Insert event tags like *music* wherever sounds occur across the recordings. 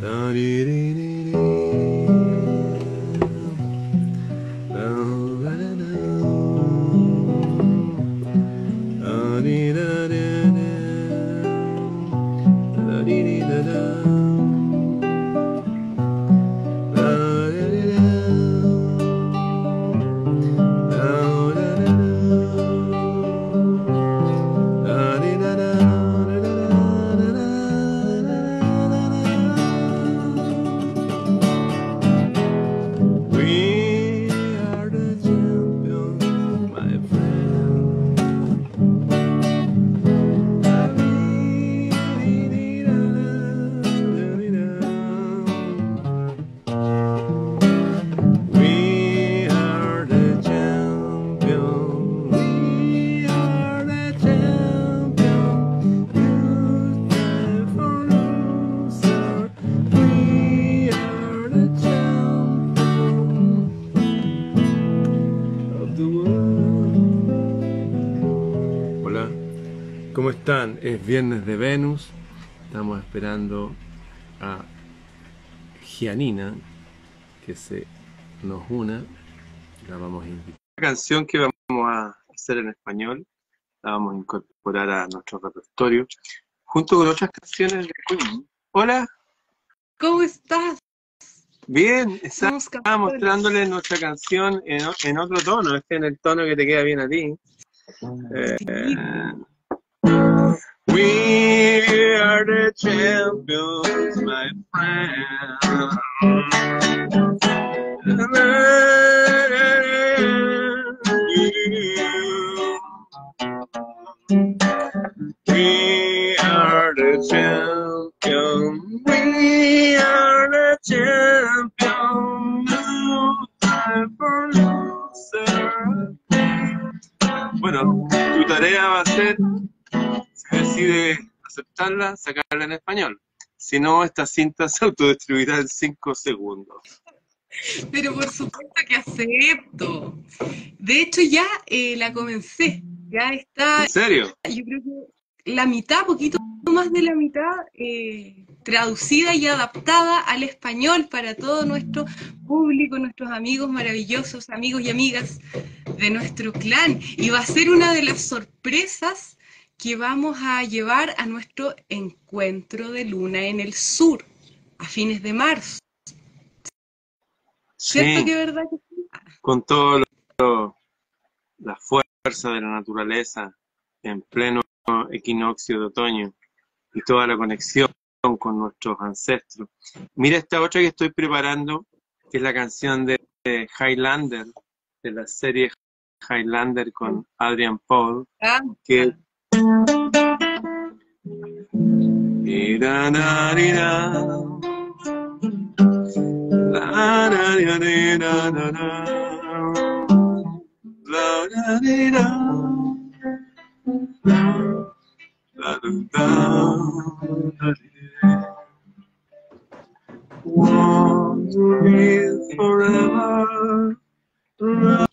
Da-dee-dee. Es viernes de Venus. Estamos esperando a Gianina que se nos una. La vamos a invitar. La canción que vamos a hacer en español la vamos a incorporar a nuestro repertorio junto con otras canciones de Queen. Hola, ¿Cómo estás? bien, campeones. mostrándole nuestra canción en otro tono, este en el tono que te queda bien a ti. Eh, we are the champions, my friend. We are the champions. We are the champions. For loser. Bueno, tu tarea va a ser, si decides aceptarla, sacarla en español. Si no, esta cinta se autodestruirá en 5 segundos. Pero por supuesto que acepto. De hecho, ya eh, la comencé. Ya está, ¿En serio? yo creo que la mitad, poquito más de la mitad, eh, traducida y adaptada al español para todo nuestro público, nuestros amigos maravillosos, amigos y amigas de nuestro clan. Y va a ser una de las sorpresas que vamos a llevar a nuestro encuentro de luna en el sur, a fines de marzo. ¿Cierto Sí, que verdad con todo lo- lo- la fuerza de la naturaleza en pleno equinoccio de otoño y toda la conexión con nuestros ancestros. Mira esta otra que estoy preparando, que es la canción de, de Highlander, de la serie Highlander con Adrian Paul, Ah, que Dee forever. Love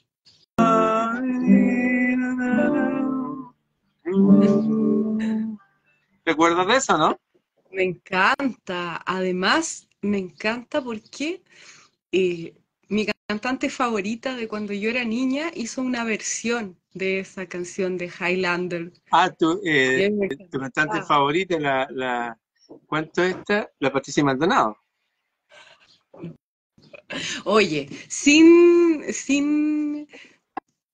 acuerdas de eso, no? Me encanta. Además, me encanta porque eh, mi cantante favorita de cuando yo era niña hizo una versión de esa canción de Highlander. Ah, tu, eh, tu cantante favorita, la, la, ¿cuánto es esta? La Patricia Maldonado. Oye, sin, sin,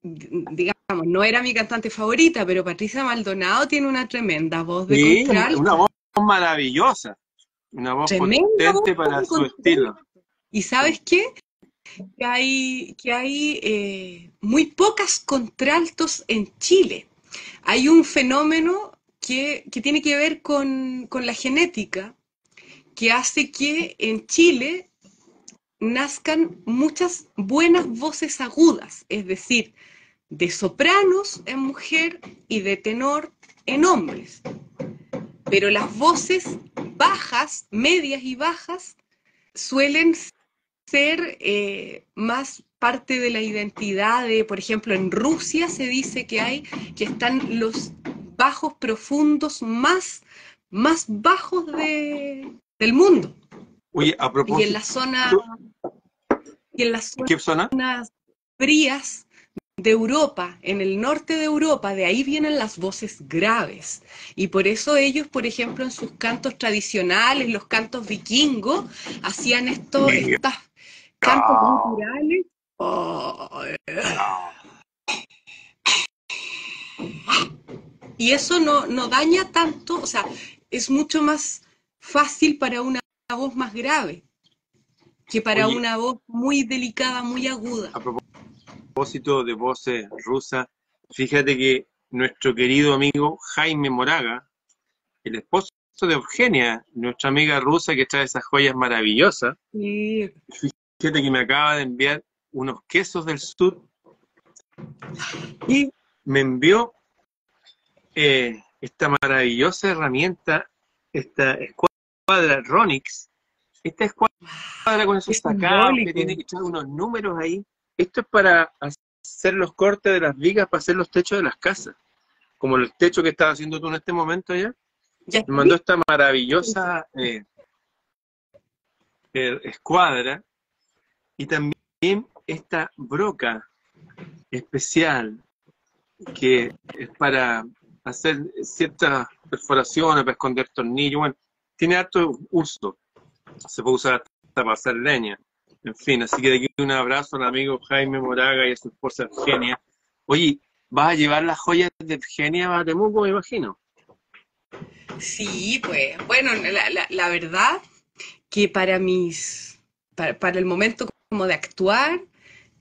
digamos, no era mi cantante favorita, pero Patricia Maldonado tiene una tremenda voz de Sí, contralto. una voz maravillosa, una voz Tremenda potente voz para su estilo. ¿Y sabes qué? Que hay, que hay eh, muy pocas contraltos en Chile. Hay un fenómeno que, que tiene que ver con, con la genética, que hace que en Chile nazcan muchas buenas voces agudas, es decir, de sopranos en mujer y de tenor en hombres. Pero las voces bajas, medias y bajas, suelen ser eh, más parte de la identidad de, por ejemplo, en Rusia se dice que hay, que están los bajos profundos más, más bajos de- del mundo. Oye, a propósito. Y en la zona. Y en las zonas frías de Europa, en el norte de Europa, de ahí vienen las voces graves. Y por eso ellos, por ejemplo, en sus cantos tradicionales, los cantos vikingos, hacían estos, estos cantos culturales. Y eso no, no daña tanto, o sea, es mucho más fácil para una voz más grave que para Oye. una voz muy delicada, muy aguda. A propósito de voces rusas, fíjate que nuestro querido amigo Jaime Moraga, el esposo de Eugenia, nuestra amiga rusa que trae esas joyas maravillosas, Sí. fíjate que me acaba de enviar unos quesos del sur y me envió eh, esta maravillosa herramienta, esta escuadra Ronix, esta escuadra con esos sacados que tiene que echar unos números ahí. Esto es para hacer los cortes de las vigas, para hacer los techos de las casas, como el techo que estás haciendo tú en este momento ya. Ya Me mandó esta maravillosa eh, eh, escuadra y también esta broca especial que es para hacer ciertas perforaciones, para esconder tornillos. Bueno, tiene harto uso. Se puede usar hasta para hacer leña. En fin, así que de aquí un abrazo al amigo Jaime Moraga y a su esposa Eugenia. Oye, ¿vas a llevar las joyas de Eugenia a Temuco, me imagino? Sí, pues, bueno, la, la- la verdad que para mis, para, para el momento como de actuar,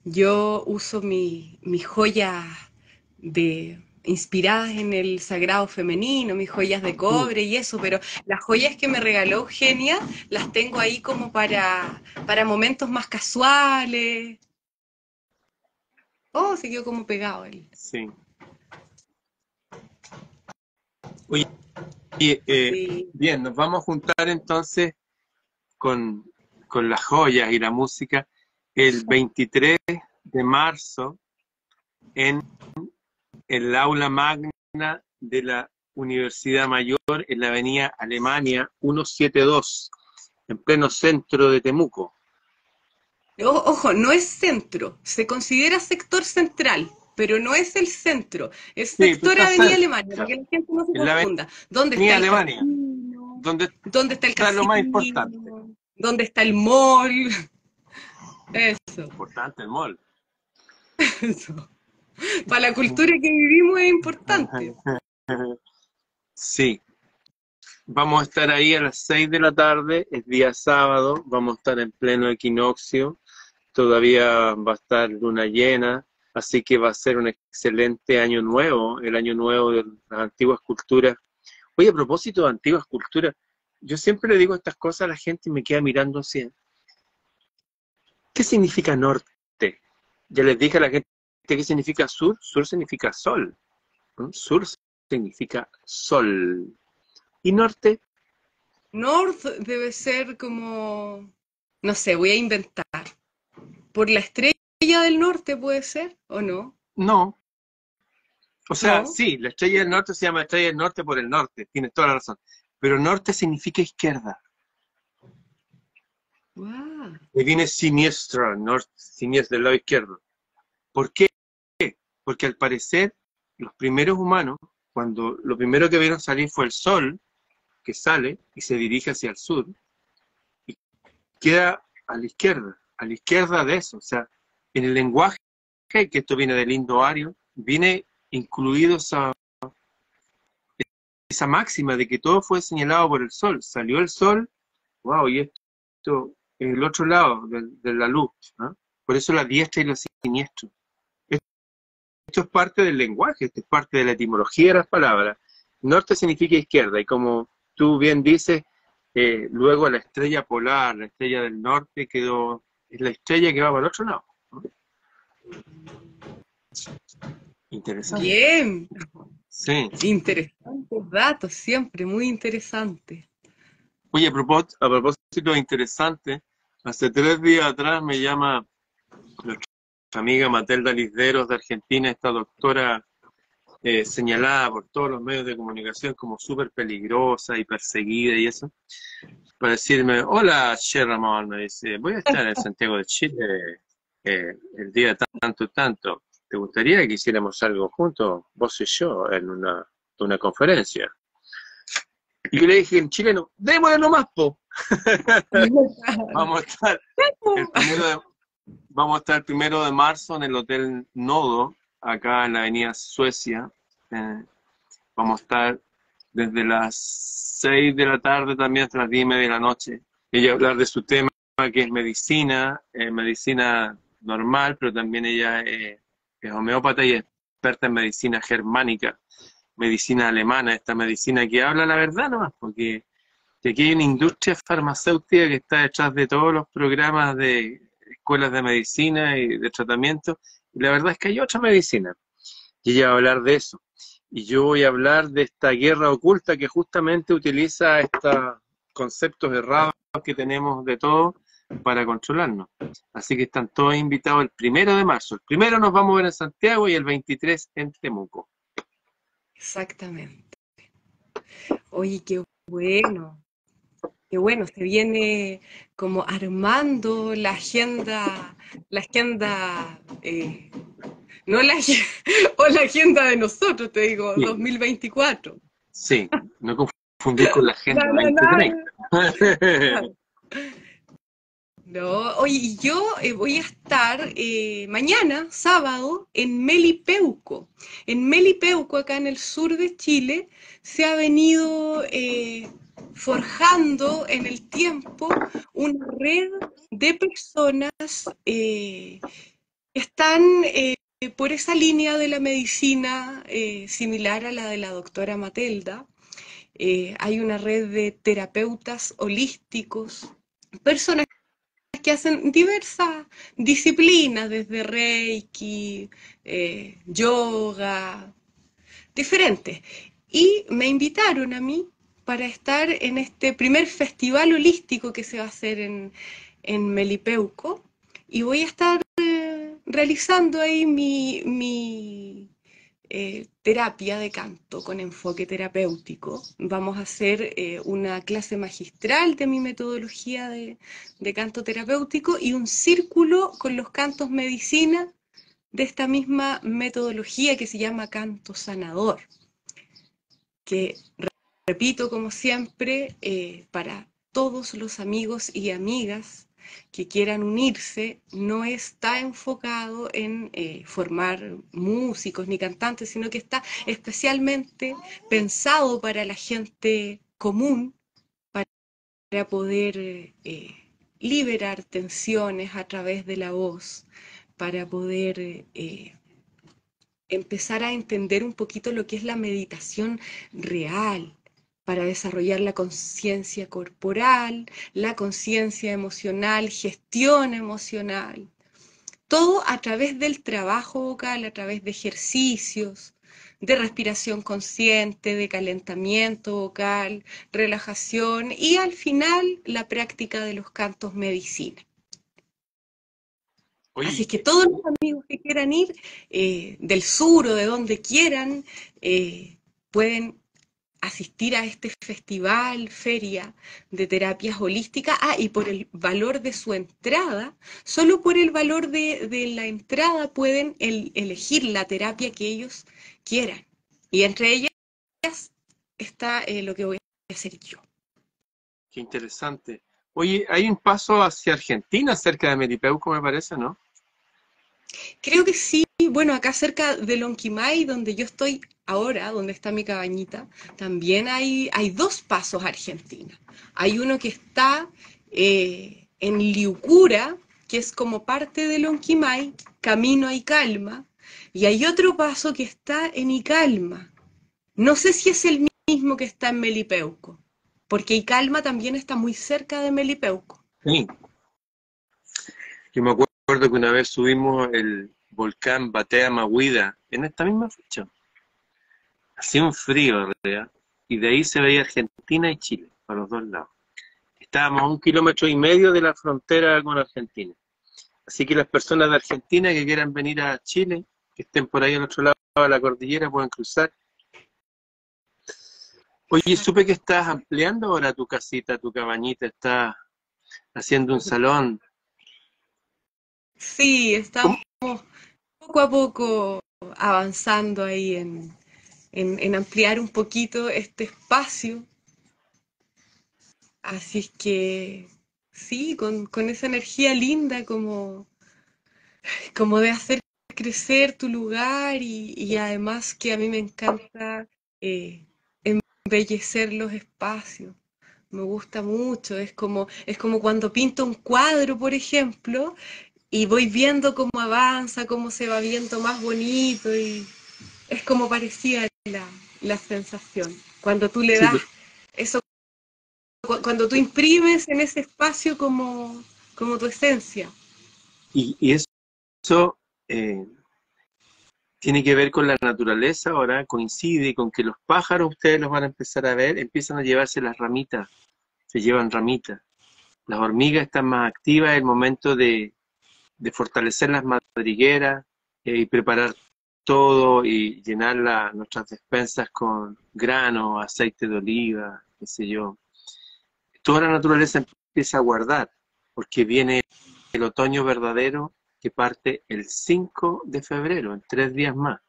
yo uso mi- mis joyas de, inspiradas en el sagrado femenino, mis joyas de cobre y eso, pero las joyas que me regaló Eugenia las tengo ahí como para, para momentos más casuales. Oh, se quedó como pegado él. Sí. Oye, y, eh, Sí. bien, nos vamos a juntar entonces con, con las joyas y la música el 23 de marzo en el aula magna de la Universidad Mayor en la avenida Alemania 172, en pleno centro de Temuco. O- Ojo, no es centro, se considera sector central, pero no es el centro, es Sí, sector Avenida cerca. Alemania, para que la gente no se confunda. ¿Dónde está el Alemania. casino? Donde ¿Dónde está el está lo más casino? importante. ¿Dónde está el mall? *laughs* Eso, importante el mall. *laughs* eso. Para la cultura que vivimos es importante. *laughs* Sí. Vamos a estar ahí a las 6 de la tarde, es día sábado, vamos a estar en pleno equinoccio, todavía va a estar luna llena, así que va a ser un excelente año nuevo, el año nuevo de las antiguas culturas. Oye, a propósito de antiguas culturas, yo siempre le digo estas cosas a la gente y me queda mirando así. ¿Qué significa norte? Ya les dije a la gente qué significa sur, sur significa sol, sur significa sol. Y norte, North debe ser como, no sé, voy a inventar. ¿Por la estrella del norte puede ser o no? no. O sea, ¿No? sí, la estrella del norte se llama estrella del norte por el norte, tienes toda la razón. Pero norte significa izquierda. Wow. Y viene siniestra, norte, siniestra, del lado izquierdo. ¿Por qué? Porque al parecer, los primeros humanos, cuando lo primero que vieron salir fue el sol, que sale y se dirige hacia el sur, y queda a la izquierda, a la izquierda de eso. O sea, en el lenguaje, que esto viene del indoario, viene incluido esa, máxima de que todo fue señalado por el sol. Salió el sol, wow, y esto en el otro lado de, la luz. Por eso la diestra y lo siniestro. Esto es parte del lenguaje, esto es parte de la etimología de las palabras. Norte significa izquierda, y como tú bien dices, eh, luego la estrella polar, la estrella del norte, quedó, es la estrella que va para el otro lado. Interesante. Bien, Sí. interesantes datos, siempre muy interesante. Oye, a propósito, a propósito interesante, hace tres días atrás me llama amiga Matelda Lisderos de Argentina, esta doctora eh, señalada por todos los medios de comunicación como súper peligrosa y perseguida y eso, para decirme, hola, Che Ramón, me dice, voy a estar en *laughs* Santiago de Chile eh, el día tanto tanto. ¿Te gustaría que hiciéramos algo juntos, vos y yo, en una, una conferencia? Y yo le dije en chileno, démosle nomás, po. *laughs* vamos a estar el primero de, vamos a estar el primero de marzo en el Hotel Nodo, acá en la avenida Suecia. Eh, vamos a estar desde las 6 de la tarde también hasta las 10 y media de la noche. Ella hablar de su tema que es medicina, eh, medicina normal, pero también ella es homeópata y experta en medicina germánica, medicina alemana, esta medicina que habla la verdad nomás, porque aquí hay una industria farmacéutica que está detrás de todos los programas de escuelas de medicina y de tratamiento, y la verdad es que hay otra medicina, y ella va a hablar de eso. Y yo voy a hablar de esta guerra oculta que justamente utiliza estos conceptos errados que tenemos de todo para controlarnos. Así que están todos invitados el primero de marzo. El primero nos vamos a ver en Santiago y el 23 en Temuco. Exactamente. Oye, qué bueno. Qué bueno, se viene como armando la agenda, la agenda, eh, no la, *laughs* o la agenda de nosotros, te digo, 2024. Sí, no confundir con la agenda 2030. *laughs* No, oye, yo eh, voy a estar eh, mañana, sábado, en Melipeuco. En Melipeuco, acá en el sur de Chile, se ha venido eh, forjando en el tiempo una red de personas que están por esa línea de la medicina similar a la de la doctora Matelda. hay una red de terapeutas holísticos, personas que hacen diversas disciplinas, desde Reiki, eh, yoga, diferentes. Y me invitaron a mí para estar en este primer festival holístico que se va a hacer en, en Melipeuco. Y voy a estar eh, realizando ahí mi, mi eh, terapia de canto con enfoque terapéutico. Vamos a hacer eh, una clase magistral de mi metodología de, canto terapéutico y un círculo con los cantos medicina de esta misma metodología que se llama canto sanador, que repito como siempre eh, para todos los amigos y amigas que quieran unirse no está enfocado en eh, formar músicos ni cantantes, sino que está especialmente pensado para la gente común, para poder eh, liberar tensiones a través de la voz, para poder empezar a entender un poquito lo que es la meditación real, para desarrollar la conciencia corporal, la conciencia emocional, gestión emocional. Todo a través del trabajo vocal, a través de ejercicios, de respiración consciente, de calentamiento vocal, relajación y al final la práctica de los cantos medicina. Así que todos los amigos que quieran ir eh, del sur o de donde quieran, eh, pueden asistir a este festival, feria de terapias holísticas, ah, y por el valor de su entrada, solo por el valor de, la entrada pueden elegir la terapia que ellos quieran. Y entre ellas está eh, lo que voy a hacer yo. Qué interesante. Oye, hay un paso hacia Argentina cerca de Meripeuco, me parece, ¿no? Creo que sí. Bueno, acá cerca de Lonquimay, donde yo estoy ahora, donde está mi cabañita, también hay, hay dos pasos Argentina. Hay uno que está eh, en Liucura, que es como parte de Lonquimay, camino a Icalma, y hay otro paso que está en Icalma. No sé si es el mismo que está en Melipeuco, porque Icalma también está muy cerca de Melipeuco. Sí. Yo me acuerdo que una vez subimos el volcán Batea Maguida en esta misma fecha. Hacía un frío, ¿verdad? Y de ahí se veía Argentina y Chile, para los dos lados. Estábamos a un kilómetro y medio de la frontera con Argentina. Así que las personas de Argentina que quieran venir a Chile, que estén por ahí al otro lado de la cordillera pueden cruzar. Oye, supe que estás ampliando ahora tu casita, tu cabañita, estás haciendo un salón. Sí, estamos poco a poco avanzando ahí en, en, ampliar un poquito este espacio. Así es que sí, con, con esa energía linda como, como de hacer crecer tu lugar y, y además que a mí me encanta eh, embellecer los espacios. Me gusta mucho, es como, es como cuando pinto un cuadro, por ejemplo, y voy viendo cómo avanza, cómo se va viendo más bonito y es como parecía la, la sensación. Cuando tú le das eso, cuando tú imprimes en ese espacio como, como tu esencia. Y, y eso eh, tiene que ver con la naturaleza ahora, coincide con que los pájaros, ustedes los van a empezar a ver, empiezan a llevarse las ramitas, se llevan ramitas. Las hormigas están más activas, es el momento de, fortalecer las madrigueras eh, y preparar todo y llenar nuestras despensas con grano, aceite de oliva, qué sé yo. Toda la naturaleza empieza a guardar, porque viene el otoño verdadero que parte el 5 de febrero, en tres días más.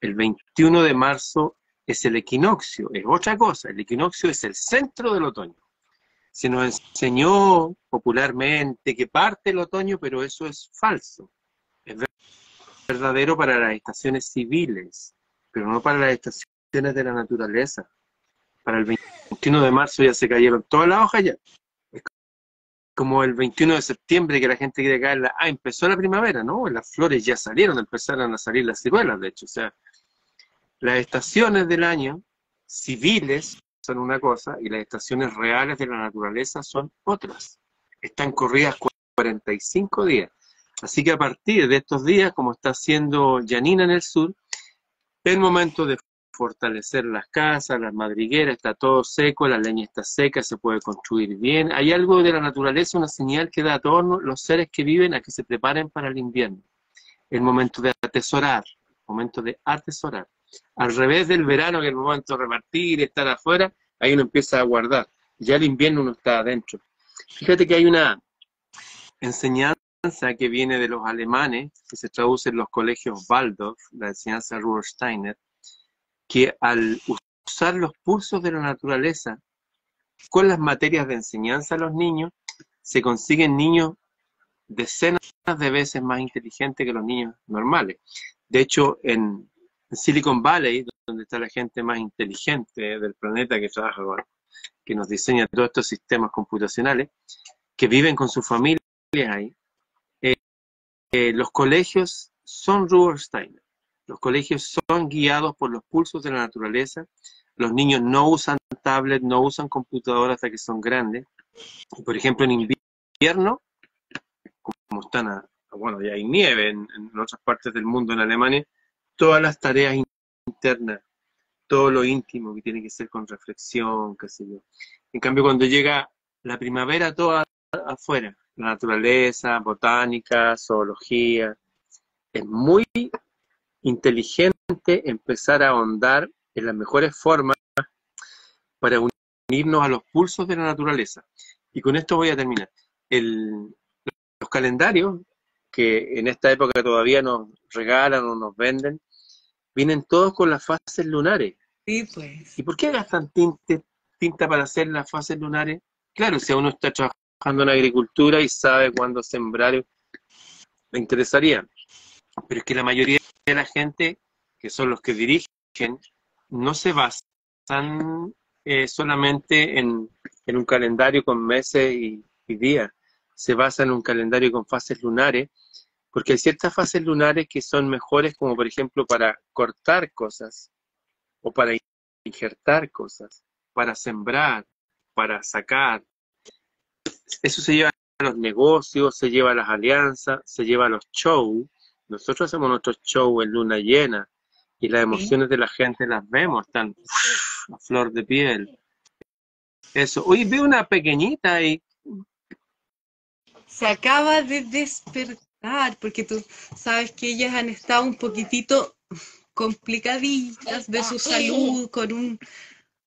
El 21 de marzo es el equinoccio, es otra cosa, el equinoccio es el centro del otoño. Se nos enseñó popularmente que parte el otoño, pero eso es falso. Es verdadero para las estaciones civiles, pero no para las estaciones de la naturaleza. Para el 21 de marzo ya se cayeron todas las hojas ya como el 21 de septiembre que la gente quiere caer, ah, empezó la primavera, ¿no? Las flores ya salieron, empezaron a salir las ciruelas, de hecho. O sea, las estaciones del año civiles son una cosa y las estaciones reales de la naturaleza son otras. Están corridas 45 días. Así que a partir de estos días, como está haciendo Janina en el sur, es el momento de fortalecer las casas, las madrigueras, está todo seco, la leña está seca, se puede construir bien. Hay algo de la naturaleza, una señal que da a todos los seres que viven a que se preparen para el invierno. El momento de atesorar, momento de atesorar. Al revés del verano, que es el momento de repartir, estar afuera, ahí uno empieza a guardar. Ya el invierno uno está adentro. Fíjate que hay una enseñanza que viene de los alemanes, que se traduce en los colegios Waldorf, la enseñanza Rudolf Steiner, que al usar los pulsos de la naturaleza con las materias de enseñanza a los niños, se consiguen niños decenas de veces más inteligentes que los niños normales. De hecho, en, Silicon Valley, donde está la gente más inteligente del planeta que trabaja que nos diseña todos estos sistemas computacionales, que viven con sus familias ahí, eh, eh, los colegios son Rudolf Steiner. Los colegios son guiados por los pulsos de la naturaleza. Los niños no usan tablet, no usan computadoras hasta que son grandes. Por ejemplo, en invierno, como están, a, bueno, ya hay nieve en, otras partes del mundo, en Alemania, todas las tareas internas, todo lo íntimo que tiene que ser con reflexión, qué sé yo. En cambio, cuando llega la primavera, todo afuera, la naturaleza, botánica, zoología, es muy inteligente empezar a ahondar en las mejores formas para unirnos a los pulsos de la naturaleza. Y con esto voy a terminar. los calendarios que en esta época todavía nos regalan o nos venden, vienen todos con las fases lunares. Sí, pues. ¿Y por qué gastan tinta para hacer las fases lunares? Claro, si uno está trabajando en agricultura y sabe cuándo sembrar, le interesaría. Pero es que la mayoría de la gente, que son los que dirigen, no se basan eh, solamente en, un calendario con meses y, días, se basan en un calendario con fases lunares, porque hay ciertas fases lunares que son mejores, como por ejemplo para cortar cosas, o para injertar cosas, para sembrar, para sacar. Eso se lleva a los negocios, se lleva a las alianzas, se lleva a los shows, nosotros hacemos nuestro show en luna llena y las emociones de la gente las vemos, están a flor de piel. Eso. Hoy veo una pequeñita y... Se acaba de despertar, porque tú sabes que ellas han estado un poquitito complicadillas de su salud, con un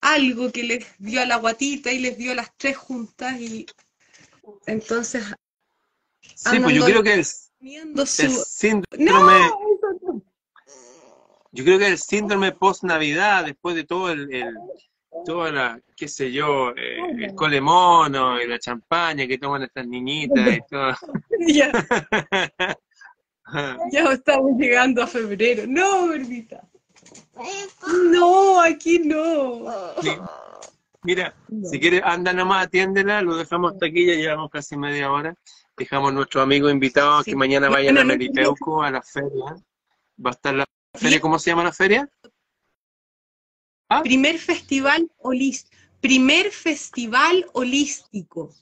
algo que les dio a la guatita y les dio a las tres juntas y entonces Sí, pues yo creo que el, su... síndrome, yo creo que el síndrome post Navidad, después de todo el, el- toda la, qué sé yo, eh, el cole mono y la champaña que toman estas niñitas y todo. *laughs* Ya, ya estamos llegando a febrero. No, Bernita. No, aquí no. Sí. Mira, No. si quieres, anda nomás, atiéndela, lo dejamos hasta aquí, ya llevamos casi media hora. Dejamos nuestros amigos invitados Sí. que mañana vayan a no, Melipeuco, a la feria. Va a estar la feria, ¿cómo se llama la feria? ¿Ah? Primer festival holístico. Primer festival holístico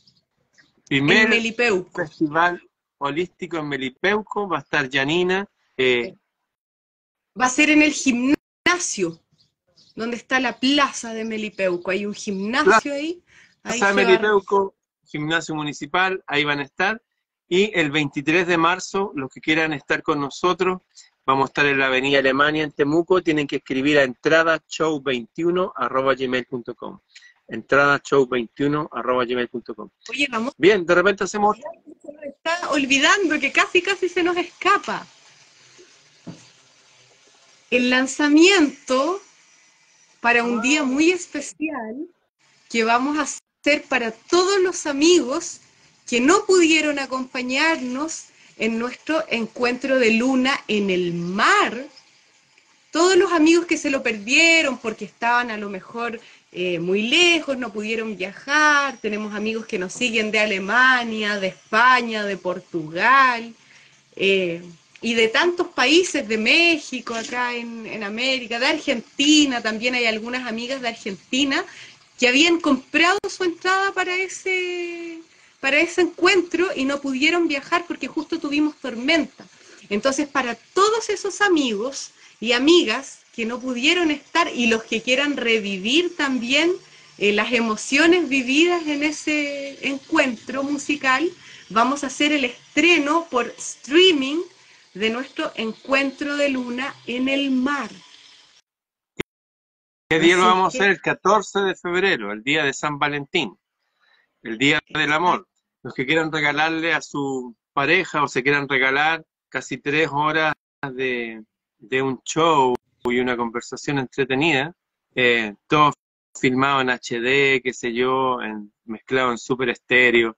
en Primer Melipeuco. festival holístico en Melipeuco, va a estar Janina. eh, Va a ser en el gimnasio, donde está la plaza de Melipeuco. Hay un gimnasio ahí. Ahí Plaza va- Melipeuco, gimnasio municipal, ahí van a estar. Y el 23 de marzo, los que quieran estar con nosotros, vamos a estar en la Avenida Alemania, en Temuco, tienen que escribir a entradashow21.gmail.com entradashow21.gmail.com Oye, Ramón, Bien, de repente hacemos... olvidando que casi casi se nos escapa. El lanzamiento para un día muy especial que vamos a hacer para todos los amigos que no pudieron acompañarnos en nuestro encuentro de luna en el mar. Todos los amigos que se lo perdieron porque estaban a lo mejor eh, muy lejos, no pudieron viajar. Tenemos amigos que nos siguen de Alemania, de España, de Portugal eh, y de tantos países, de México, acá en, en América, de Argentina. También hay algunas amigas de Argentina que habían comprado su entrada para ese, para ese encuentro y no pudieron viajar porque justo tuvimos tormenta. Entonces, para todos esos amigos y amigas que no pudieron estar y los que quieran revivir también eh, las emociones vividas en ese encuentro musical, vamos a hacer el estreno por streaming de nuestro encuentro de luna en el mar. ¿Qué día lo vamos a que- hacer? El 14 de febrero, el día de San Valentín, el día del amor. Los que quieran regalarle a su pareja o se quieran regalar casi tres horas de, de un show y una conversación entretenida, eh, todo filmado en HD, qué sé yo, en- mezclado en super estéreo.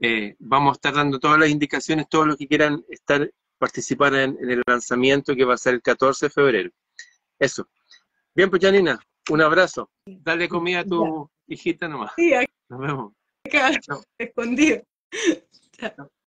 Eh, vamos a estar dando todas las indicaciones, todos los que quieran estar participar en, en el lanzamiento que va a ser el 14 de febrero. Eso. Bien, pues Janina, un abrazo. Dale comida a tu hijita nomás. Sí, Nos vemos. acá, escondido.